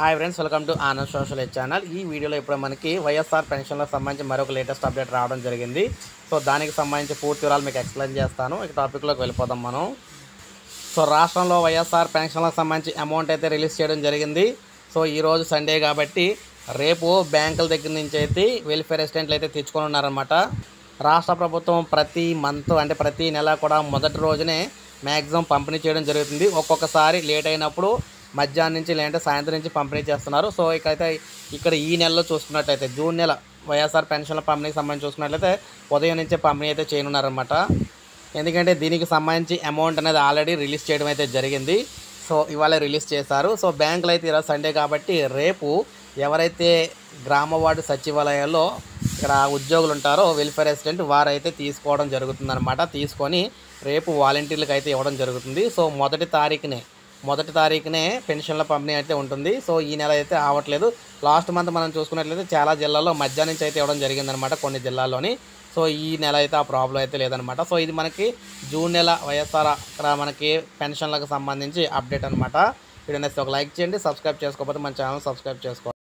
Hi friends welcome to Anand social channel ఈ వీడియోలో ఇప్పుడు మనకి వైఎస్ఆర్ పెన్షన్లకు సంబంధించి మరొక లేటెస్ట్ అప్డేట్ రావడం జరిగింది. సో దానికి సంబంధించి పూర్తి వివరాలు మీకు ఎక్స్ప్లెయిన్ చేస్తాను. ఇక టాపిక్లోకి వెళ్ళిపోదాం మనం. సో రాష్ట్రంలో వైఎస్ఆర్ పెన్షన్లకు సంబంధించి అమౌంట్ అయితే రిలీజ్ చేయడం జరిగింది. సో ఈరోజు సండే కాబట్టి రేపు బ్యాంకుల దగ్గర నుంచి అయితే వెల్ఫేర్ అసిస్టెంట్లు అయితే తెచ్చుకొని ఉన్నారనమాట రాష్ట్ర ప్రభుత్వం ప్రతి మంత్ అంటే ప్రతి నెల కూడా మొదటి రోజునే మ్యాక్సిమం పంపిణీ చేయడం జరుగుతుంది. ఒక్కొక్కసారి లేట్ అయినప్పుడు మధ్యాహ్నం నుంచి లేదంటే సాయంత్రం నుంచి పంపిణీ చేస్తున్నారు. సో ఇకైతే ఇక్కడ ఈ నెలలో చూసుకున్నట్లయితే జూన్ నెల వైఎస్ఆర్ పెన్షన్ల పంపిణీకి సంబంధించి చూసుకున్నట్లయితే ఉదయం నుంచే పంపిణీ అయితే చేయనున్నారనమాట ఎందుకంటే దీనికి సంబంధించి అమౌంట్ అనేది ఆల్రెడీ రిలీజ్ చేయడం అయితే జరిగింది. సో ఇవాళ రిలీజ్ చేశారు. సో బ్యాంకులు అయితే ఈరోజు సండే కాబట్టి రేపు ఎవరైతే గ్రామ వార్డు సచివాలయాల్లో ఇక్కడ ఉద్యోగులు ఉంటారో వెల్ఫేర్ అసిస్టెంట్ వారైతే తీసుకోవడం జరుగుతుందన్నమాట. తీసుకొని రేపు వాలంటీర్లకు అయితే ఇవ్వడం జరుగుతుంది. సో మొదటి తారీఖునే మొదటి తారీఖునే పెన్షన్ల పంపిణీ అయితే ఉంటుంది. సో ఈ నెల అయితే ఆవట్లేదు. లాస్ట్ మంత్ మనం చూసుకున్నట్లయితే చాలా జిల్లాల్లో మధ్యాహ్నం నుంచి అయితే ఇవ్వడం జరిగిందనమాట కొన్ని జిల్లాల్లోని. సో ఈ నెల అయితే ఆ ప్రాబ్లం అయితే లేదనమాట సో ఇది మనకి జూన్ నెల వైఎస్ఆర్ మనకి పెన్షన్లకు సంబంధించి అప్డేట్ అనమాట వీడియో ఒక లైక్ చేయండి. సబ్స్క్రైబ్ చేసుకోకపోతే మన ఛానల్ సబ్స్క్రైబ్ చేసుకోండి